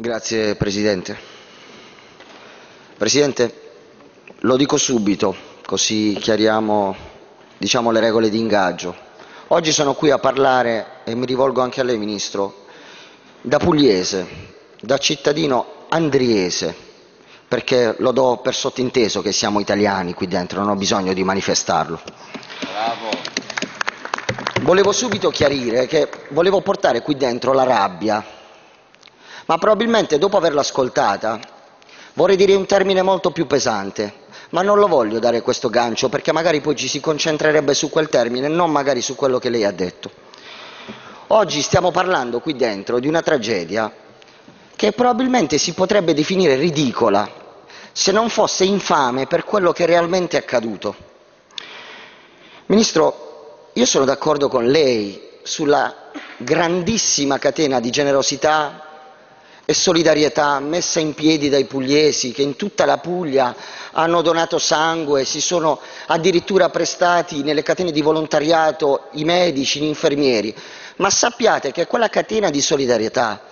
Grazie Presidente. Presidente, lo dico subito, così chiariamo diciamo, le regole di ingaggio. Oggi sono qui a parlare, e mi rivolgo anche a lei Ministro, da pugliese, da cittadino andriese, perché lo do per sottinteso che siamo italiani qui dentro, non ho bisogno di manifestarlo. Bravo. Volevo subito chiarire che volevo portare qui dentro la rabbia, ma probabilmente dopo averla ascoltata vorrei dire un termine molto più pesante, ma non lo voglio dare questo gancio perché magari poi ci si concentrerebbe su quel termine e non magari su quello che lei ha detto. Oggi stiamo parlando qui dentro di una tragedia che probabilmente si potrebbe definire ridicola se non fosse infame per quello che realmente è accaduto. Ministro, io sono d'accordo con lei sulla grandissima catena di generosità e solidarietà messa in piedi dai pugliesi che in tutta la Puglia hanno donato sangue, si sono addirittura prestati nelle catene di volontariato i medici, gli infermieri, ma sappiate che quella catena di solidarietà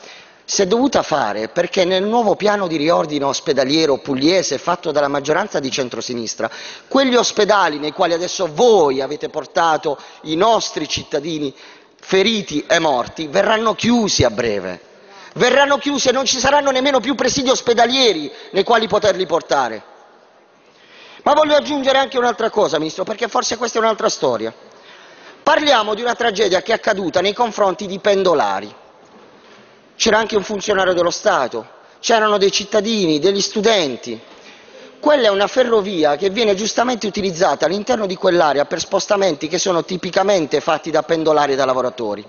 si è dovuta fare perché nel nuovo piano di riordino ospedaliero pugliese fatto dalla maggioranza di centrosinistra, quegli ospedali nei quali adesso voi avete portato i nostri cittadini feriti e morti verranno chiusi a breve. Verranno chiusi e non ci saranno nemmeno più presidi ospedalieri nei quali poterli portare. Ma voglio aggiungere anche un'altra cosa, Ministro, perché forse questa è un'altra storia. Parliamo di una tragedia che è accaduta nei confronti di pendolari c'era anche un funzionario dello Stato, c'erano dei cittadini, degli studenti. Quella è una ferrovia che viene giustamente utilizzata all'interno di quell'area per spostamenti che sono tipicamente fatti da pendolari e da lavoratori.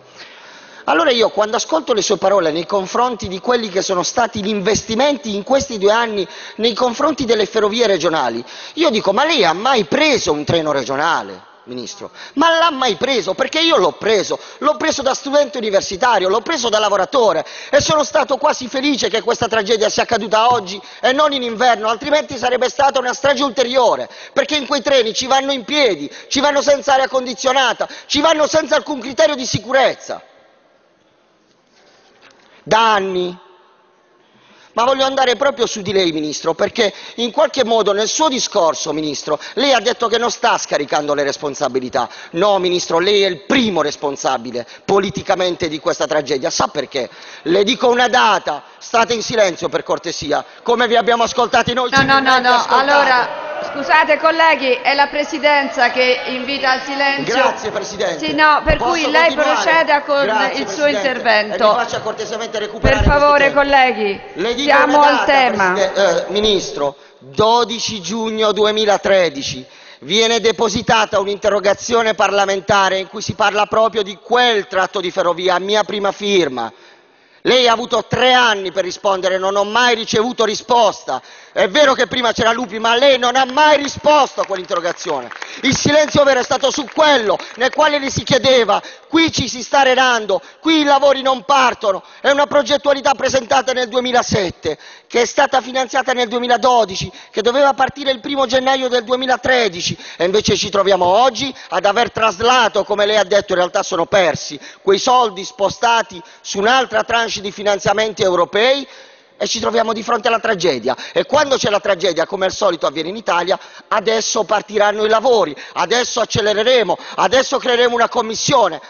Allora io quando ascolto le sue parole nei confronti di quelli che sono stati gli investimenti in questi due anni nei confronti delle ferrovie regionali, io dico ma lei ha mai preso un treno regionale? Ministro, ma l'ha mai preso? Perché io l'ho preso, l'ho preso da studente universitario, l'ho preso da lavoratore e sono stato quasi felice che questa tragedia sia accaduta oggi e non in inverno, altrimenti sarebbe stata una strage ulteriore, perché in quei treni ci vanno in piedi, ci vanno senza aria condizionata, ci vanno senza alcun criterio di sicurezza. Da anni ma voglio andare proprio su di lei, Ministro, perché in qualche modo nel suo discorso, Ministro, lei ha detto che non sta scaricando le responsabilità. No, Ministro, lei è il primo responsabile politicamente di questa tragedia. Sa perché? Le dico una data, state in silenzio per cortesia, come vi abbiamo ascoltati noi. No, no, no, no, allora... Scusate colleghi, è la Presidenza che invita al silenzio. Grazie Presidente. Sì, no, per Posso cui lei continuare? proceda con Grazie, il suo Presidente. intervento. E mi faccia cortesemente recuperare Per favore colleghi, siamo una al data, tema. Eh, Ministro, 12 giugno 2013 viene depositata un'interrogazione parlamentare in cui si parla proprio di quel tratto di ferrovia a mia prima firma. Lei ha avuto tre anni per rispondere, non ho mai ricevuto risposta. È vero che prima c'era Lupi, ma lei non ha mai risposto a quell'interrogazione. Il silenzio vero è stato su quello nel quale le si chiedeva, qui ci si sta arenando, qui i lavori non partono, è una progettualità presentata nel 2007, che è stata finanziata nel 2012, che doveva partire il primo gennaio del 2013 e invece ci troviamo oggi ad aver traslato, come lei ha detto, in realtà sono persi, quei soldi spostati su un'altra tranche di finanziamenti europei e ci troviamo di fronte alla tragedia. E quando c'è la tragedia, come al solito avviene in Italia, adesso partiranno i lavori, adesso accelereremo, adesso creeremo una commissione.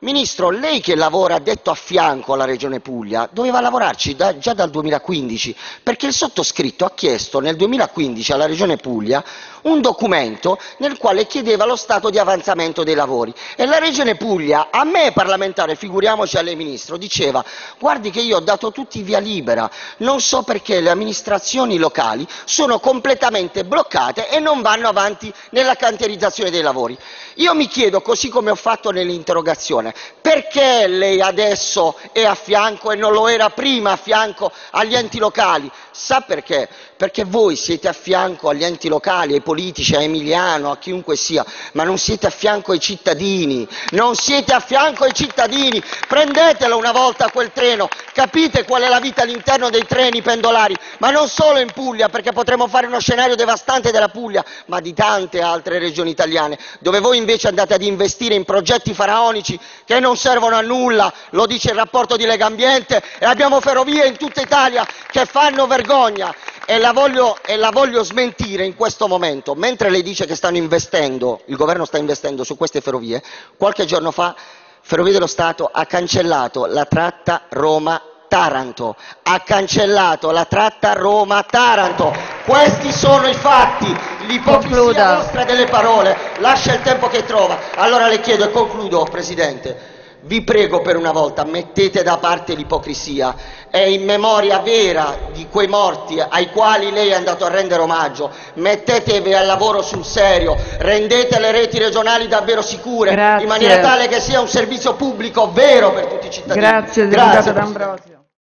Ministro, lei che lavora detto a fianco alla Regione Puglia doveva lavorarci da- già dal 2015 perché il sottoscritto ha chiesto nel 2015 alla Regione Puglia un documento nel quale chiedeva lo stato di avanzamento dei lavori e la Regione Puglia, a me parlamentare, figuriamoci a lei Ministro, diceva guardi che io ho dato tutti via libera, non so perché le amministrazioni locali sono completamente bloccate e non vanno avanti nella cantierizzazione dei lavori. Io mi chiedo, così come ho fatto nell'interrogazione, perché lei adesso è a fianco e non lo era prima a fianco agli enti locali? Sa perché? Perché voi siete a fianco agli enti locali, ai politici, a Emiliano, a chiunque sia, ma non siete a fianco ai cittadini, non siete a fianco ai cittadini. Prendetelo una volta quel treno, capite qual è la vita all'interno dei treni pendolari, ma non solo in Puglia, perché potremmo fare uno scenario devastante della Puglia, ma di tante altre regioni italiane, dove voi invece andate ad investire in progetti faraonici che non servono a nulla, lo dice il rapporto di Lega Ambiente, e abbiamo ferrovie in tutta Italia che fanno vergogna. E la, voglio, e la voglio smentire in questo momento, mentre lei dice che stanno investendo, il governo sta investendo su queste ferrovie, qualche giorno fa Ferrovie dello Stato ha cancellato la tratta Roma-Taranto, ha cancellato la tratta Roma-Taranto. Questi sono i fatti, l'ipocrisia Concluda. vostra delle parole, lascia il tempo che trova. Allora le chiedo e concludo, Presidente, vi prego per una volta, mettete da parte l'ipocrisia, è in memoria vera di quei morti ai quali lei è andato a rendere omaggio, mettetevi al lavoro sul serio, rendete le reti regionali davvero sicure, Grazie. in maniera tale che sia un servizio pubblico vero per tutti i cittadini. Grazie, Grazie.